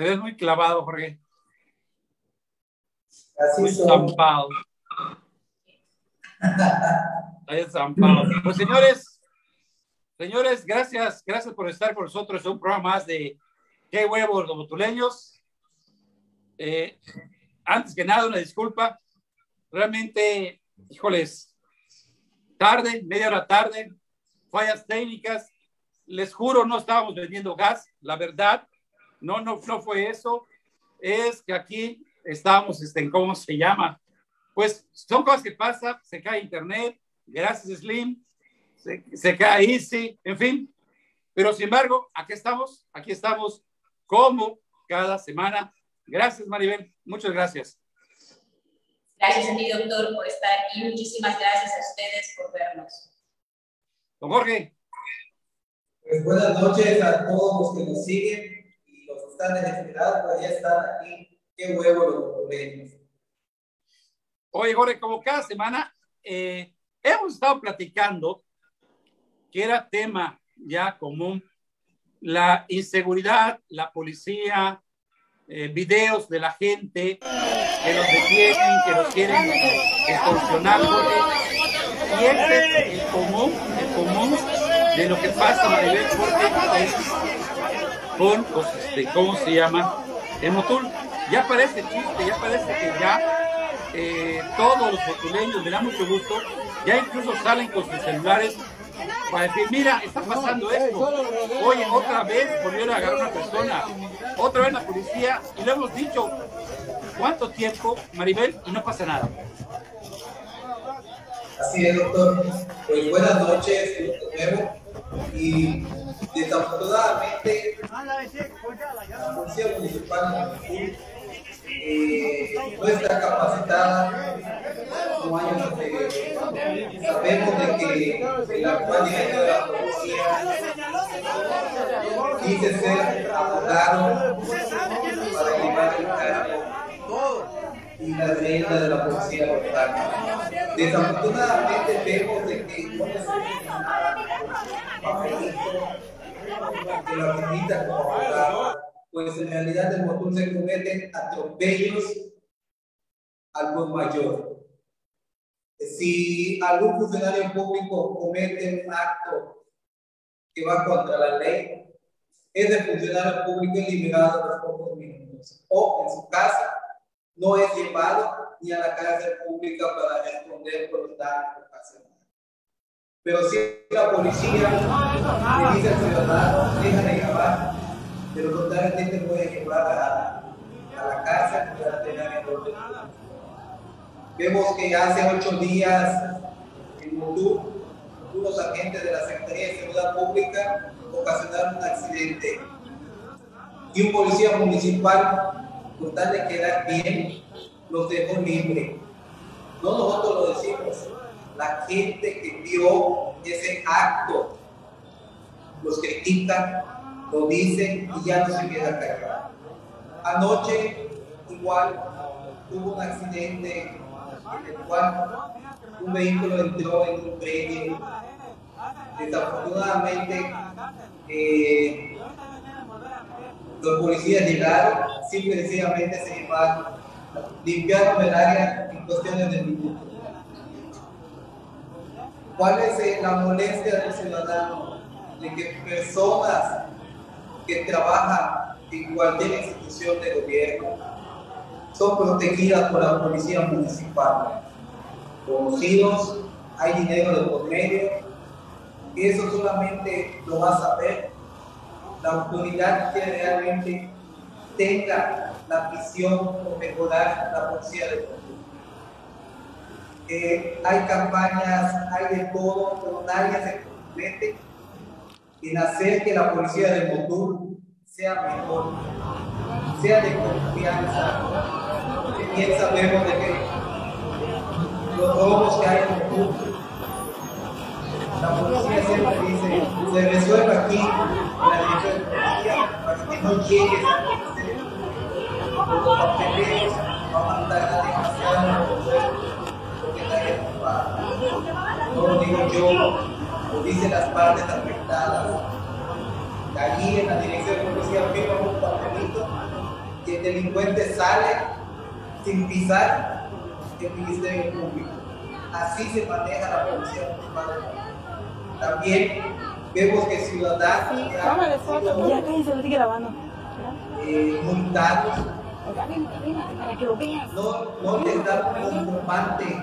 Te ves muy clavado, Jorge. Así muy zampado. Ahí zampado. Pues señores, señores, gracias, gracias por estar con nosotros en un programa más de Qué huevos los botuleños. Eh, antes que nada, una disculpa. Realmente, híjoles, tarde, media hora tarde, fallas técnicas. Les juro, no estábamos vendiendo gas, la verdad. No, no, no fue eso. Es que aquí estábamos, este, ¿cómo se llama? Pues son cosas que pasan, se cae internet, gracias Slim, se, se cae Easy, en fin. Pero sin embargo, aquí estamos, aquí estamos como cada semana. Gracias, Maribel, muchas gracias. Gracias a ti, doctor, por estar aquí. Muchísimas gracias a ustedes por vernos. Don Jorge. Pues buenas noches a todos los que nos siguen están desesperados, pues ya están aquí. Qué huevo los botuleños. Oye, Jorge, como cada semana, eh, hemos estado platicando que era tema ya común la inseguridad, la policía, eh, videos de la gente que los detienen, que los quieren extorsionar. Y ese es el común, el común de lo que pasa, Jorge, es con, pues, este, ¿cómo se llama? El Motul. Ya parece chiste, ya parece que ya eh, todos los botuleños, me da mucho gusto, ya incluso salen con sus celulares para decir, mira, está pasando esto. Oye, otra vez volvieron a agarrar una persona, otra vez la policía, y lo hemos dicho, ¿cuánto tiempo, Maribel? Y no pasa nada. Así es, doctor. Pues buenas noches, nuevo. Y desafortunadamente, Eh, no está capacitada años anteriores. Sabemos de que el de la policía quise ser abogado para llevar el cargo y la rienda de la policía local. Desafortunadamente vemos de que no lo acredita como abogado, pues en realidad en Motul se cometen atropellos al por mayor. Si algún funcionario público comete un acto que va contra la ley, ese funcionario público es liberado a los pocos minutos o en su casa no es llevado ni a la cárcel pública para responder por los daños ocasionados. Pero si la policía le dice al ciudadano, deja de grabar, de lo contrario, te puede llevar a, a la cárcel para tener el. Vemos que hace ocho días en Mutú, unos agentes de la Secretaría de Seguridad Pública ocasionaron un accidente y un policía municipal, con tal de quedar bien, los dejó libre. No nosotros lo decimos, la gente que vio ese acto los critican, lo dicen y ya no se queda callado. Anoche, igual, hubo un accidente en el cual un vehículo entró en un predio. Desafortunadamente, eh, los policías llegaron, simple y sencillamente se llevaron, limpiaron el área en cuestiones de minutos. ¿Cuál es eh, la molestia del ciudadano? De que personas que trabajan en cualquier institución de gobierno son protegidas por la policía municipal. Conocidos, hay dinero de por medio, eso solamente lo va a saber la autoridad que realmente tenga la visión de mejorar la policía de. Eh, hay campañas, hay de todo, pero nadie se compromete en hacer que la policía de Motul sea mejor, sea de confianza. Y bien sabemos de que los robos que hay en Motul, la policía siempre dice, se resuelve aquí, la dirección de policía, para que no llegues a hacer los va a mandar demasiado porque nos va. No lo digo yo, dicen las partes afectadas. Allí en la dirección de policía firman un papelito el delincuente sale sin pisar el Ministerio Público. Así se maneja la policía municipal. También vemos que ciudadanos sí, ya grabando. Eh, multados no, no les da un comprobante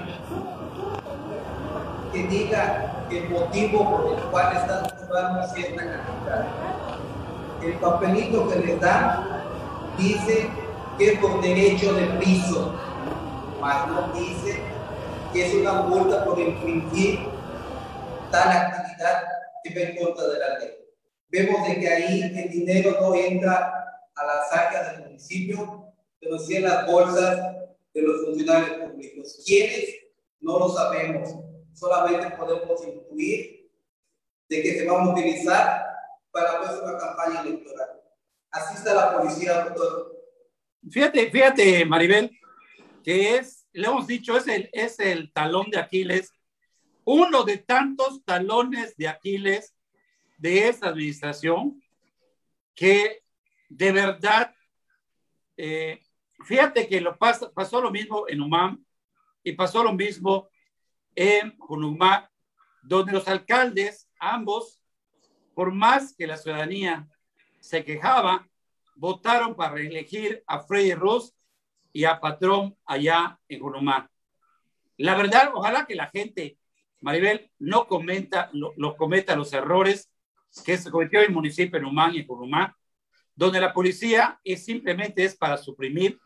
que diga el motivo por el cual están jugando cierta cantidad. El papelito que les dan dice que es por derecho de piso, mas no dice que es una multa por infringir tal actividad que va en contra de la ley. Vemos de que ahí el dinero no entra a las arcas del municipio, pero sí en las bolsas de los funcionarios públicos. ¿Quiénes? No lo sabemos. Solamente podemos intuir de que se van a utilizar para la próxima campaña electoral. Así está la policía, doctor. Fíjate, fíjate, Maribel, que es, le hemos dicho, es el, es el talón de Aquiles, uno de tantos talones de Aquiles de esta administración que de verdad, eh, fíjate que lo pasó, pasó lo mismo en Humán y pasó lo mismo en Junumá, donde los alcaldes, ambos, por más que la ciudadanía se quejaba, votaron para reelegir a Freddy Ruz y a Patrón allá en Junumá. La verdad, ojalá que la gente, Maribel, no comenta, lo, cometa los errores que se cometió en el municipio de Numán y en donde la policía es simplemente es para suprimir,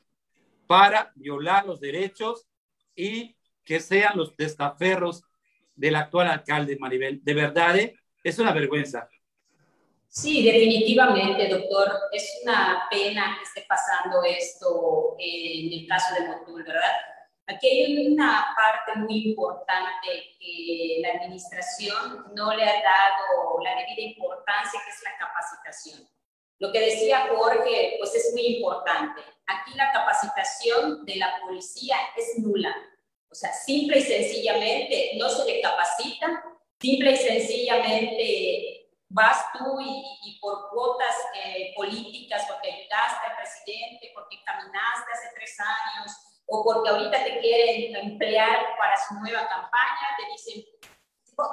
para violar los derechos y que sean los destaferros del actual alcalde Maribel. De verdad, ¿eh? es una vergüenza. Sí, definitivamente, doctor. Es una pena que esté pasando esto en el caso de Motul, ¿verdad? Aquí hay una parte muy importante que la administración no le ha dado la debida importancia, que es la capacitación. Lo que decía Jorge, pues es muy importante. Aquí la capacitación de la policía es nula. O sea, simple y sencillamente no se le capacita, simple y sencillamente vas tú y, por cuotas eh, políticas, porque ayudaste al presidente, porque caminaste hace tres años, o porque ahorita te quieren emplear para su nueva campaña, te dicen,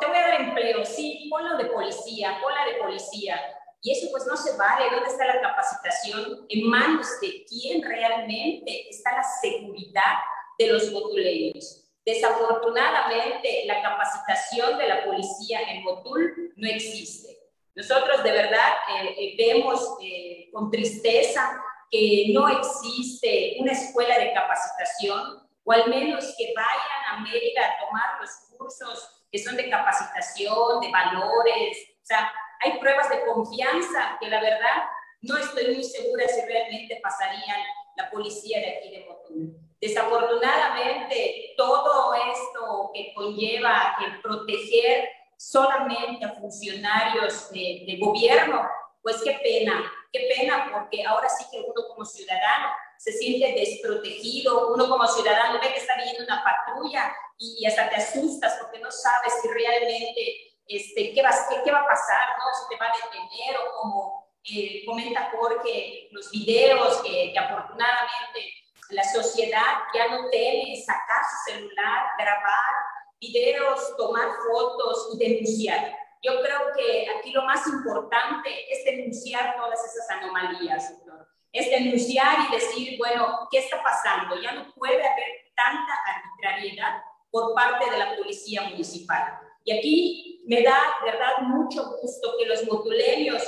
te voy a dar empleo, sí, ponlo de policía, ponla de policía. Y eso pues no se vale. ¿Dónde está la capacitación? En manos de quién realmente está la seguridad de los botuleños. Desafortunadamente, la capacitación de la policía en Motul no existe. Nosotros de verdad eh, eh, vemos eh, con tristeza que no existe una escuela de capacitación o al menos que vayan a Mérida a tomar los cursos que son de capacitación, de valores. O sea, hay pruebas de confianza que la verdad no estoy muy segura si realmente pasarían la policía de aquí de Motul. Desafortunadamente, todo esto que conlleva el proteger solamente a funcionarios de, de, gobierno, pues qué pena, qué pena, porque ahora sí que uno como ciudadano se siente desprotegido, uno como ciudadano ve que está viendo una patrulla y, hasta te asustas porque no sabes si realmente, este, qué, va, qué, qué va a pasar, ¿no? si te va a detener o como eh, comenta Jorge, los videos que, que afortunadamente la sociedad ya no teme sacar su celular, grabar videos, tomar fotos y denunciar. Yo creo que aquí lo más importante es denunciar todas esas anomalías, Es denunciar y decir, bueno, ¿qué está pasando? Ya no puede haber tanta arbitrariedad por parte de la policía municipal. Y aquí me da, verdad, mucho gusto que los motuleños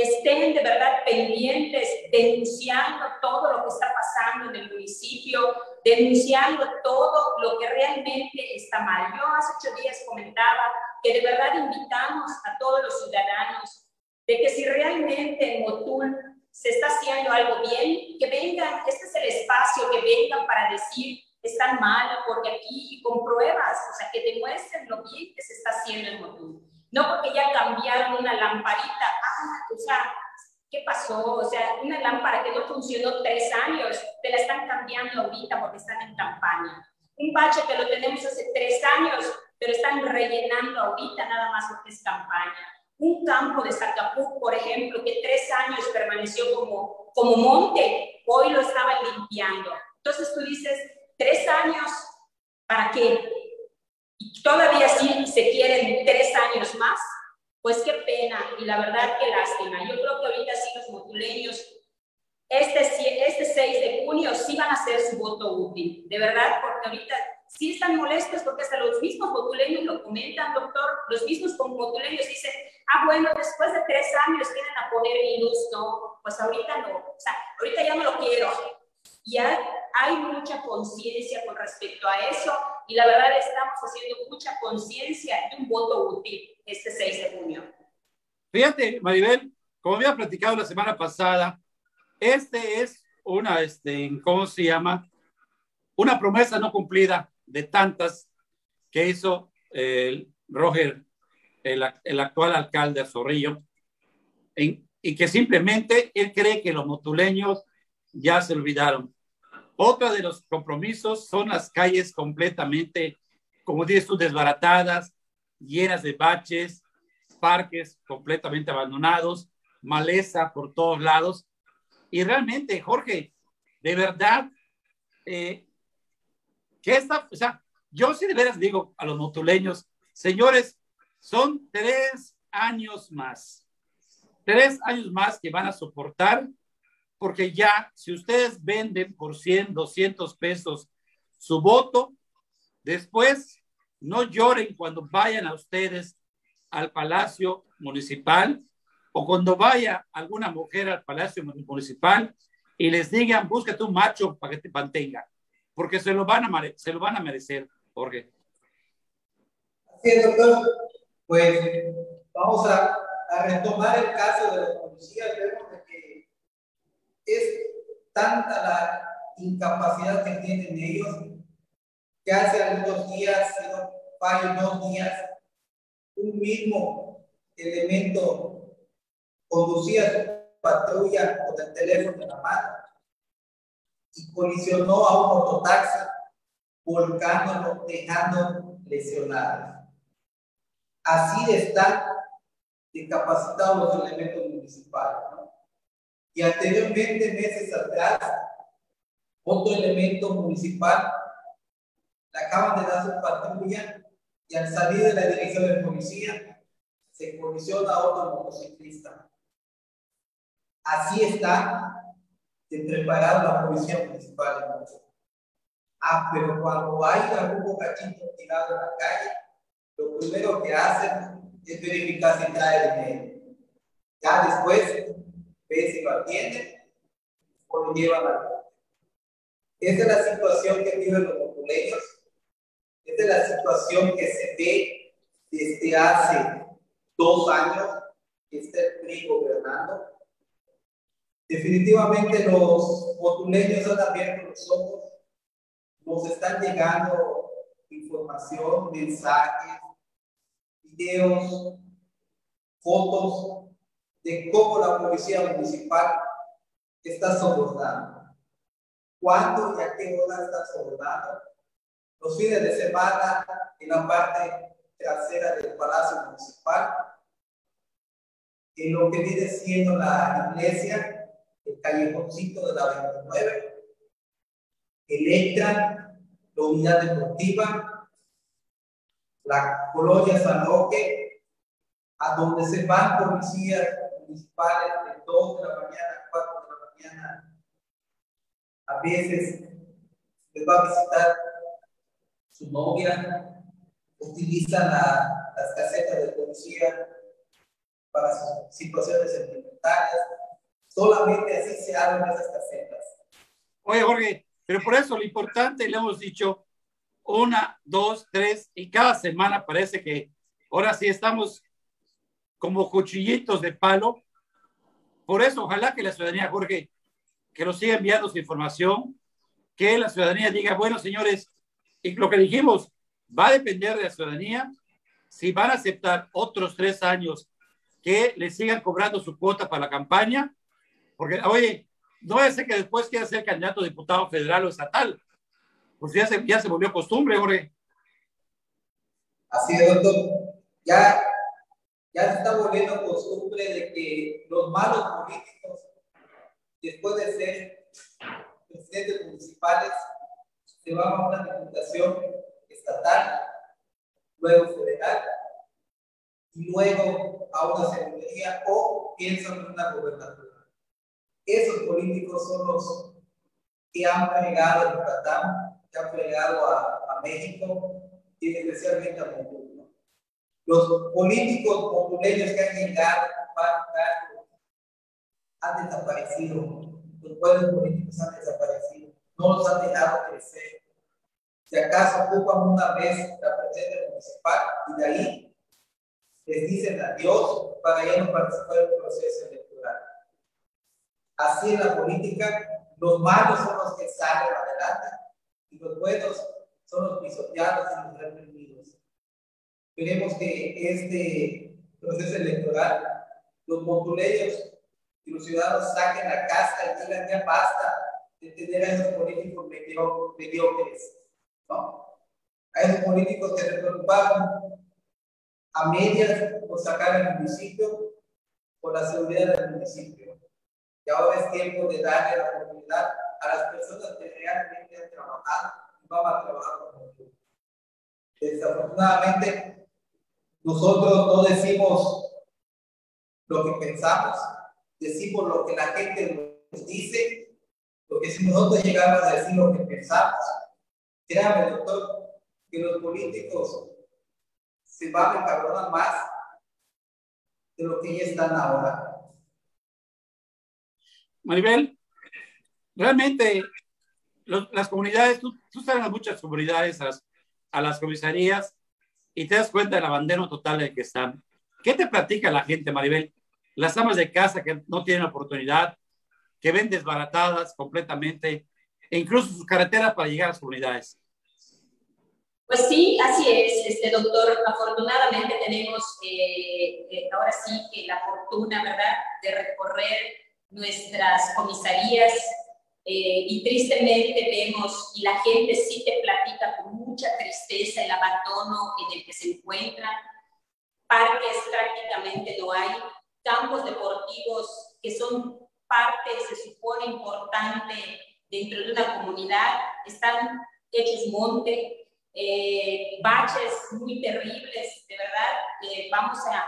estén de verdad pendientes, denunciando todo lo que está pasando en el municipio, denunciando todo lo que realmente está mal. Yo hace ocho días comentaba que de verdad invitamos a todos los ciudadanos de que si realmente en Motul se está haciendo algo bien, que vengan, este es el espacio, que vengan para decir están mal, porque aquí con pruebas, o sea, que demuestren lo bien que se está haciendo en Motul. No porque ya cambiaron una lamparita, ah, o sea, ¿qué pasó? O sea, una lámpara que no funcionó tres años, te la están cambiando ahorita porque están en campaña. Un bache que lo tenemos hace tres años, pero están rellenando ahorita nada más porque es campaña. Un campo de Zacapuc, por ejemplo, que tres años permaneció como, como monte, hoy lo estaban limpiando. Entonces tú dices, tres años, ¿para qué? Y todavía sí se quieren tres años más, pues qué pena y la verdad qué lástima. Yo creo que ahorita sí los motuleños, este, este 6 de junio sí van a hacer su voto útil, de verdad, porque ahorita sí están molestos porque hasta los mismos motuleños lo comentan, doctor, los mismos motuleños dicen, ah, bueno, después de tres años vienen a poner mi luz, no, pues ahorita no, o sea, ahorita ya no lo quiero. Ya hay mucha conciencia con respecto a eso y la verdad estamos haciendo mucha conciencia de un voto útil este 6 de junio. Fíjate, Maribel, como había platicado la semana pasada, este es una, este, ¿cómo se llama? Una promesa no cumplida de tantas que hizo el Roger, el, el actual alcalde Zorrillo, en, y que simplemente él cree que los motuleños ya se olvidaron. Otro de los compromisos son las calles completamente, como dices tú, desbaratadas, llenas de baches, parques completamente abandonados, maleza por todos lados. Y realmente, Jorge, de verdad, eh, que esta, o sea, yo sí de veras digo a los motuleños, señores, son tres años más, tres años más que van a soportar, porque ya si ustedes venden por 100, 200 pesos su voto, después no lloren cuando vayan a ustedes al Palacio Municipal o cuando vaya alguna mujer al Palacio Municipal y les digan, búscate un macho para que te mantenga, porque se lo van a, se lo van a merecer, Jorge. Así es, doctor. Pues vamos a, retomar el caso de los policías. Vemos es tanta la incapacidad que tienen ellos que hace algunos días, si no fallo dos días, un mismo elemento conducía su patrulla con el teléfono en la mano y colisionó a un mototaxi, volcándolo, dejando lesionados. Así están discapacitados los elementos municipales. Y anteriormente, meses atrás, otro elemento municipal le acaban de dar su patrulla y al salir de la dirección de policía se colisiona a otro motociclista. Así está de preparar la policía municipal. Ah, pero cuando hay algún bocachito tirado en la calle, lo primero que hacen es verificar si trae dinero. Ya después ve si lo atienden o lo llevan a Esa es la situación que viven los motoleños esta es la situación que se ve desde hace dos años que está el PRI gobernando. Definitivamente los motuleños han abierto los ojos, nos están llegando información, mensajes, videos, fotos de cómo la policía municipal está sobornando. ¿Cuándo y a qué hora está sobornando? los fines de semana en la parte trasera del Palacio Municipal, en lo que viene siendo la iglesia, el callejoncito de la 29, Electra, la unidad deportiva, la colonia San Roque, a donde se van policías municipales de 2 de la mañana a 4 de la mañana. A veces les va a visitar su novia, utiliza las casetas de policía para sus situaciones sentimentales. Solamente así se abren esas casetas. Oye, Jorge, pero por eso lo importante, le hemos dicho, una, dos, tres, y cada semana parece que ahora sí estamos como cuchillitos de palo. Por eso, ojalá que la ciudadanía, Jorge, que nos siga enviando su información, que la ciudadanía diga, bueno, señores, y lo que dijimos, va a depender de la ciudadanía si van a aceptar otros tres años que le sigan cobrando su cuota para la campaña, porque, oye, no es que después quiera ser candidato a diputado federal o estatal, pues ya se, ya se volvió costumbre, Jorge. Así es, doctor. Ya, ya se está volviendo costumbre de que los malos políticos, después de ser se va a una diputación estatal, luego federal, y luego a una secretaría o piensan en una gobernatura. Esos políticos son los que han fregado a Yucatán, que han fregado a, a México y especialmente a Montúfar. Los políticos montuleños que han llegado han desaparecido. Los pueblos políticos han desaparecido. No los han dejado crecer. Si acaso ocupan una vez la presencia municipal y de ahí les dicen adiós para ya no participar en el proceso electoral. Así en la política, los malos son los que salen adelante y los buenos son los pisoteados y los reprimidos. Queremos que este proceso electoral, los montuleños y los ciudadanos saquen la casta y digan ya basta de tener a esos políticos mediocres, ¿no? A esos políticos que se preocupaban a medias por sacar el municipio, por la seguridad del municipio. Y ahora es tiempo de darle la oportunidad a las personas que realmente han trabajado y van a trabajar con nosotros. Desafortunadamente, nosotros no decimos lo que pensamos, decimos lo que la gente nos dice, porque si nosotros llegamos a decir lo que pensamos, créame, doctor, que los políticos se van a encabronar más de lo que ya están ahora. Maribel, realmente las comunidades, tú, tú sales a muchas comunidades, a las, a las, comisarías, y te das cuenta del abandono total de que están. ¿Qué te platica la gente, Maribel? Las amas de casa que no tienen oportunidad, que ven desbaratadas completamente, e incluso sus carreteras para llegar a las comunidades. Pues sí, así es, este doctor. Afortunadamente tenemos eh, eh, ahora sí que la fortuna, ¿verdad?, de recorrer nuestras comisarías eh, y tristemente vemos, y la gente sí te platica con mucha tristeza el abandono en el que se encuentran. Parques prácticamente no hay, campos deportivos que son parte, se supone, importante dentro de una comunidad, están hechos monte, eh, baches muy terribles, de verdad, eh, vamos a,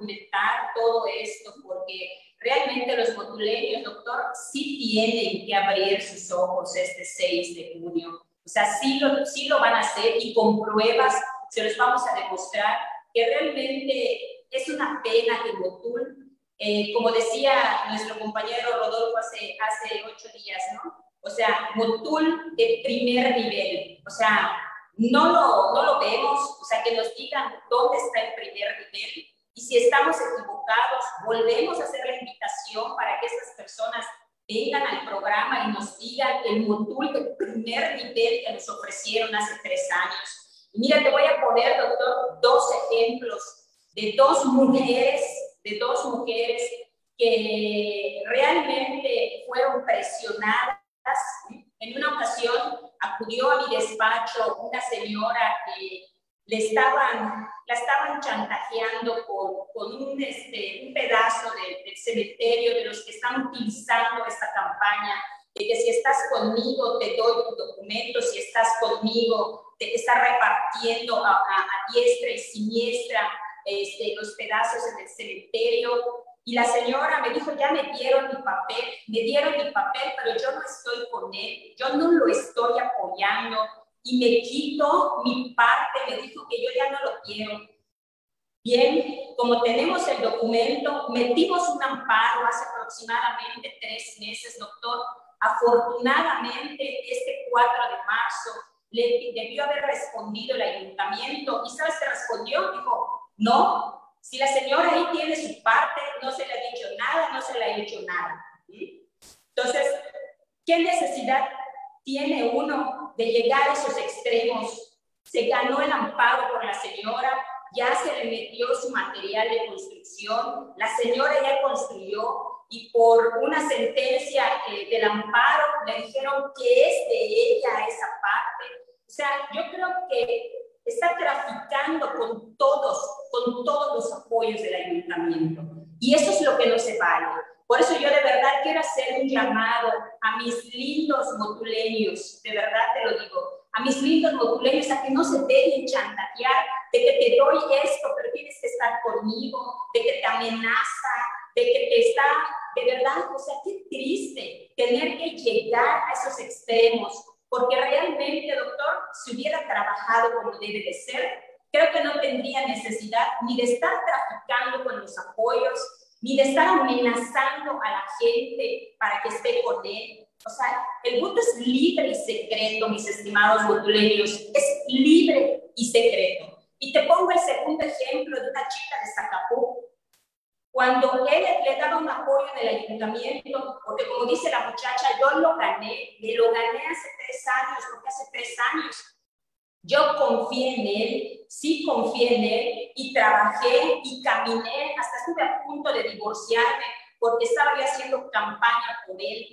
documentar todo esto porque realmente los motuleños, doctor, sí tienen que abrir sus ojos este 6 de junio. O sea, sí lo, sí lo van a hacer y con pruebas se los vamos a demostrar que realmente es una pena que Motul, eh, como decía nuestro compañero Rodolfo hace, hace ocho días, ¿no? O sea, Motul de primer nivel, o sea, no lo, no lo vemos, o sea, que nos digan dónde está el primer nivel y si estamos equivocados, volvemos a hacer la invitación para que estas personas vengan al programa y nos digan el modul de primer nivel que nos ofrecieron hace tres años. Y mira, te voy a poner, doctor, dos ejemplos de dos mujeres, de dos mujeres que realmente fueron presionadas. En una ocasión acudió a mi despacho una señora que le estaban, la estaban chantajeando con, con un, este, un pedazo de, del cementerio de los que están utilizando esta campaña, de que si estás conmigo te doy tu documento, si estás conmigo te está repartiendo a, a, a diestra y siniestra este, los pedazos en el cementerio. Y la señora me dijo, ya me dieron mi papel, me dieron mi papel, pero yo no estoy con él, yo no lo estoy apoyando y me quito mi parte, me dijo que yo ya no lo quiero. Bien, como tenemos el documento, metimos un amparo hace aproximadamente tres meses, doctor. Afortunadamente, este 4 de marzo le debió haber respondido el ayuntamiento. ¿Y sabes qué respondió? Dijo, no, si la señora ahí tiene su parte, no se le ha dicho nada, no se le ha hecho nada. Entonces, ¿qué necesidad tiene uno de llegar a esos extremos? Se ganó el amparo por la señora, ya se le metió su material de construcción, la señora ya construyó y por una sentencia eh, del amparo le dijeron que es de ella esa parte. O sea, yo creo que está traficando con todos, con todos los apoyos del ayuntamiento. Y eso es lo que no se vale. Por eso yo de verdad quiero hacer un llamado a mis lindos motuleños, de verdad te lo digo, a mis lindos moduleños a que no se dejen chantajear de que te doy esto, pero tienes que estar conmigo, de que te amenaza, de que te está, de verdad, o sea, qué triste tener que llegar a esos extremos, porque realmente, doctor, si hubiera trabajado como debe de ser, creo que no tendría necesidad ni de estar traficando con los apoyos, ni de estar amenazando a la gente para que esté con él. O sea, el voto es libre y secreto, mis estimados votuleños, es libre y secreto. Y te pongo el segundo ejemplo de una chica de Zacapú. Cuando él le daba un apoyo en el ayuntamiento, porque como dice la muchacha, yo lo gané, me lo gané hace tres años, porque hace tres años yo confié en él, sí confié en él y trabajé y caminé, hasta estuve a punto de divorciarme porque estaba yo haciendo campaña por él.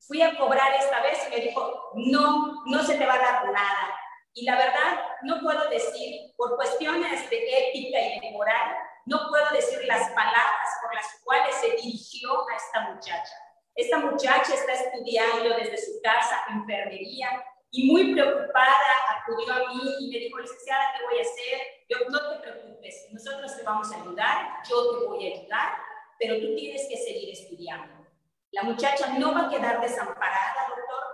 Fui a cobrar esta vez y me dijo, no, no se te va a dar nada. Y la verdad, no puedo decir, por cuestiones de ética y de moral, no puedo decir las palabras por las cuales se dirigió a esta muchacha. Esta muchacha está estudiando desde su casa enfermería y muy preocupada acudió a mí y me dijo, licenciada, ¿qué voy a hacer? Yo, no te preocupes, nosotros te vamos a ayudar, yo te voy a ayudar, pero tú tienes que seguir estudiando. La muchacha no va a quedar desamparada, doctor.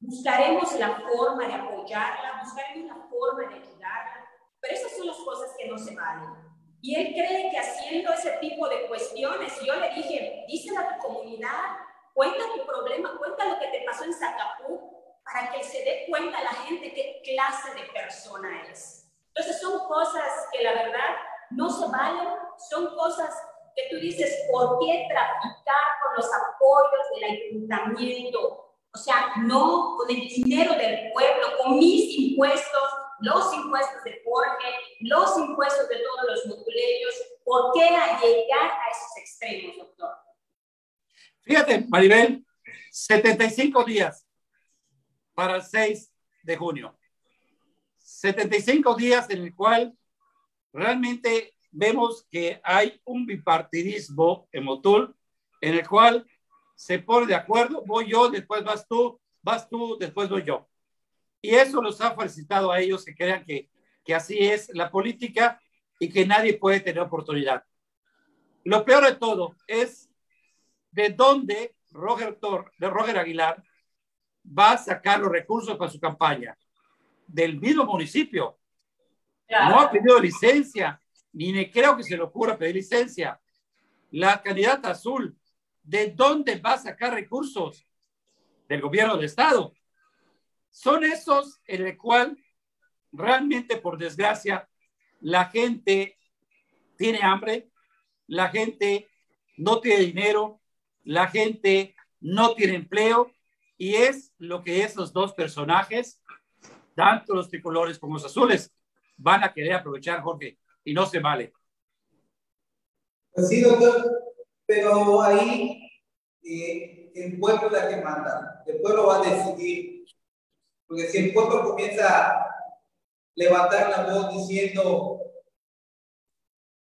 Buscaremos la forma de apoyarla, buscaremos la forma de ayudarla, pero esas son las cosas que no se valen. Y él cree que haciendo ese tipo de cuestiones, yo le dije, díselo a tu comunidad, cuenta tu problema, cuenta lo que te pasó en Zacapú, para que se dé cuenta la gente qué clase de persona es. Entonces son cosas que la verdad no se valen, son cosas que tú dices, ¿por qué traficar con los apoyos del ayuntamiento? O sea, no con el dinero del pueblo, con mis impuestos, los impuestos de Jorge, los impuestos de todos los moduleños. ¿Por qué a llegar a esos extremos, doctor? Fíjate, Maribel, 75 días para el 6 de junio. 75 días en el cual realmente vemos que hay un bipartidismo en Motul, en el cual se pone de acuerdo, voy yo, después vas tú, vas tú, después voy yo. Y eso los ha felicitado a ellos que crean que, que así es la política y que nadie puede tener oportunidad. Lo peor de todo es de dónde Roger, Tor, de Roger Aguilar va a sacar los recursos para su campaña? Del mismo municipio. No ha pedido licencia, ni me creo que se le ocurra pedir licencia. La candidata azul, ¿de dónde va a sacar recursos? Del gobierno del Estado. Son esos en el cual realmente, por desgracia, la gente tiene hambre, la gente no tiene dinero, la gente no tiene empleo y es lo que esos dos personajes, tanto los tricolores como los azules, van a querer aprovechar, Jorge, y no se vale. Pues sí, doctor, pero ahí eh, el pueblo es la que manda, el pueblo va a decidir, porque si el pueblo comienza a levantar la voz diciendo,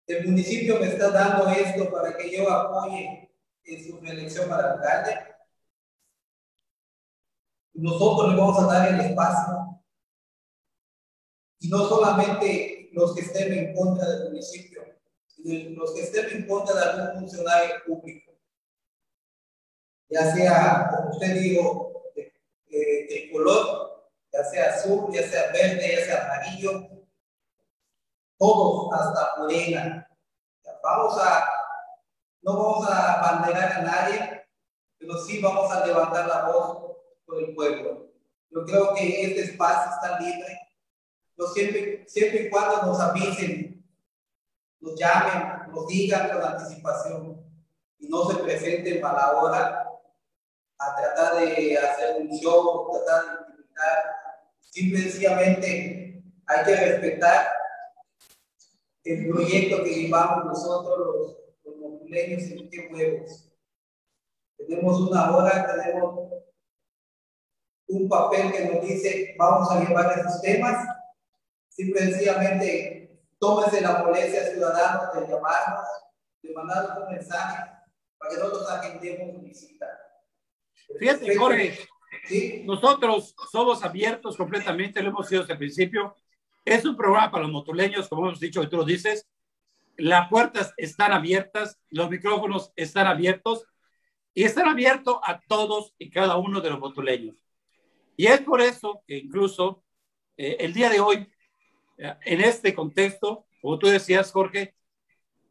el municipio me está dando esto para que yo apoye en su reelección para alcalde, nosotros le vamos a dar el espacio. Y no solamente los que estén en contra del municipio, sino los que estén en contra de algún funcionario público. Ya sea, como usted dijo, de, color, ya sea azul, ya sea verde, ya sea amarillo, todos hasta morena. Vamos a, no vamos a abanderar a nadie, pero sí vamos a levantar la voz por el pueblo. Yo creo que este espacio está libre. Siempre, siempre y cuando nos avisen, nos llamen, nos digan con anticipación y no se presenten para la hora a tratar de hacer un show, tratar de intimidar. Simplemente hay que respetar el proyecto que llevamos nosotros los, los en qué huevos. Tenemos una hora, tenemos un papel que nos dice vamos a llevar esos temas. Simplemente tómese la molestia ciudadana de llamarnos, de mandarnos un mensaje para que nosotros agendemos visita. Fíjate, Jorge, ¿sí? Nosotros somos abiertos completamente, lo hemos sido desde el principio. Es un programa para los motuleños, como hemos dicho y tú lo dices. Las puertas están abiertas, los micrófonos están abiertos y están abiertos a todos y cada uno de los motuleños. Y es por eso que incluso eh, el día de hoy, eh, en este contexto, como tú decías, Jorge,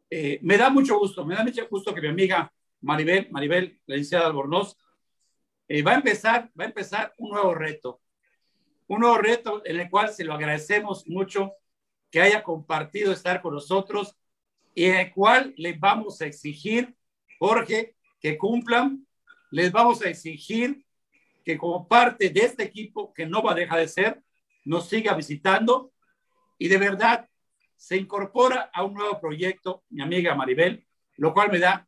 eh, me da mucho gusto, me da mucho gusto que mi amiga Maribel, Maribel, la licenciada Albornoz, eh, va a empezar, va a empezar un nuevo reto. Un nuevo reto en el cual se lo agradecemos mucho que haya compartido estar con nosotros y en el cual les vamos a exigir, Jorge, que cumplan, les vamos a exigir que como parte de este equipo, que no va a dejar de ser, nos siga visitando y de verdad se incorpora a un nuevo proyecto, mi amiga Maribel, lo cual me da,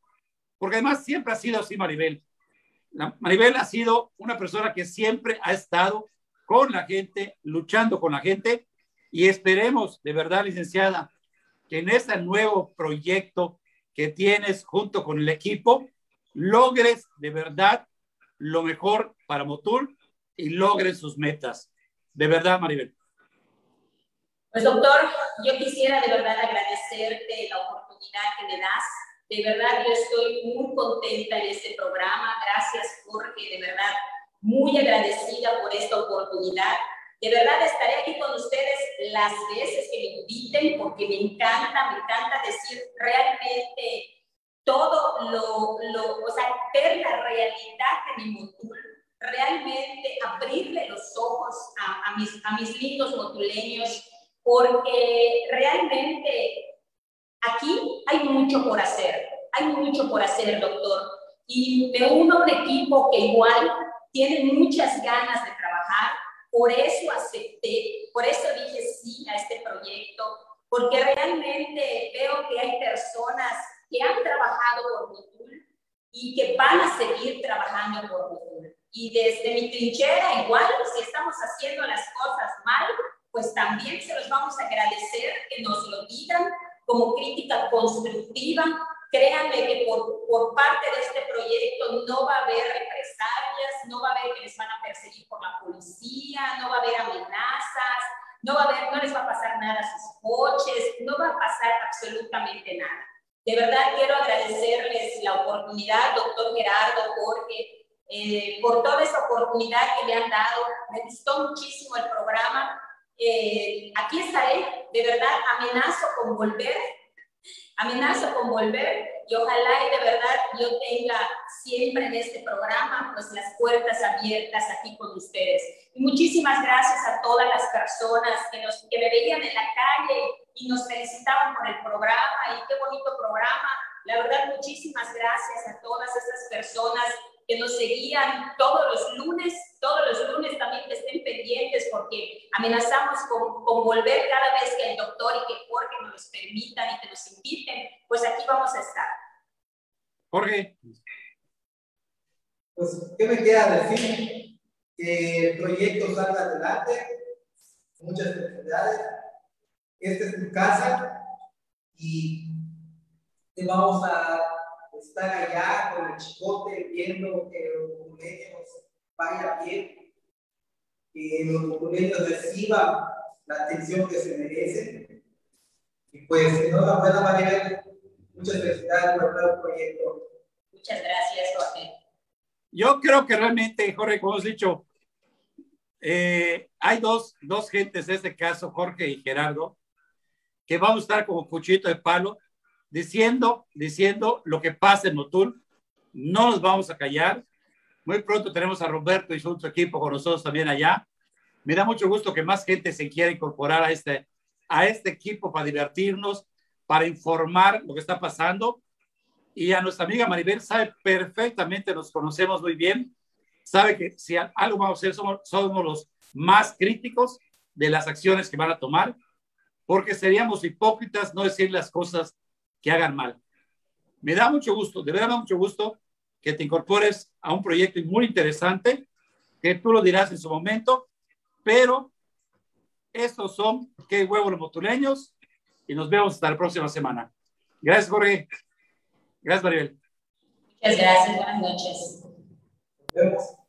porque además siempre ha sido así Maribel. Maribel ha sido una persona que siempre ha estado con la gente, luchando con la gente y esperemos de verdad, licenciada, que en este nuevo proyecto que tienes junto con el equipo, logres de verdad lo mejor para Motul y logres sus metas. De verdad, Maribel. Pues doctor, yo quisiera de verdad agradecerte la oportunidad que me das. De verdad, yo estoy muy contenta en este programa. Gracias, Jorge, de verdad, muy agradecida por esta oportunidad. De verdad, estaré aquí con ustedes las veces que me inviten porque me encanta, me encanta decir realmente todo lo, lo o sea, ver la realidad de mi motul, realmente abrirle los ojos a, mis, a mis lindos motuleños porque realmente aquí hay mucho por hacer, hay mucho por hacer, doctor. Y me uno a un equipo que igual tiene muchas ganas de trabajar, por eso acepté, por eso dije sí a este proyecto, porque realmente veo que hay personas que han trabajado por y que van a seguir trabajando por Motul. Y desde mi trinchera, igual, si estamos haciendo las cosas mal, pues también se los vamos a agradecer que nos lo digan como crítica constructiva. Créanme que por, por parte de este proyecto no va a haber represalias, no va a haber que les van a perseguir por la policía, no va a haber amenazas, no, va a haber, no les va a pasar nada a sus coches, no va a pasar absolutamente nada. De verdad quiero agradecerles la oportunidad, doctor Gerardo, Jorge, eh, por toda esa oportunidad que me han dado. Me gustó muchísimo el programa. Eh, aquí estaré, de verdad, amenazo con volver, amenazo con volver y ojalá y de verdad yo tenga siempre en este programa pues las puertas abiertas aquí con ustedes. Y muchísimas gracias a todas las personas que, nos, que me veían en la calle y nos felicitaban por el programa y qué bonito programa. La verdad, muchísimas gracias a todas esas personas que nos seguían todos los lunes, todos los lunes también que estén pendientes porque amenazamos con, con, volver cada vez que el doctor y que Jorge nos permitan y que nos inviten, pues aquí vamos a estar. Jorge. Pues, ¿qué me queda decir? Que el proyecto salga adelante, muchas felicidades. Esta es tu casa y te vamos a estar allá con el chicote viendo que los documentos vayan bien, que los documentos reciban la atención que se merecen. Y pues, de una buena manera, muchas felicidades por el proyecto. Muchas gracias, Jorge. Yo creo que realmente, Jorge, como has dicho, eh, hay dos, dos gentes, en este caso, Jorge y Gerardo, que vamos a estar como cuchito de palo diciendo, diciendo lo que pasa en Motul. No nos vamos a callar. Muy pronto tenemos a Roberto y su otro equipo con nosotros también allá. Me da mucho gusto que más gente se quiera incorporar a este, a este equipo para divertirnos, para informar lo que está pasando. Y a nuestra amiga Maribel sabe perfectamente, nos conocemos muy bien, sabe que si algo vamos a hacer, somos, somos los más críticos de las acciones que van a tomar, porque seríamos hipócritas no decir las cosas que hagan mal. Me da mucho gusto, de verdad me da mucho gusto que te incorpores a un proyecto muy interesante, que tú lo dirás en su momento, pero estos son qué huevos los motuleños y nos vemos hasta la próxima semana. Gracias, Jorge. Gracias, Maribel. Muchas gracias, buenas noches. Nos vemos.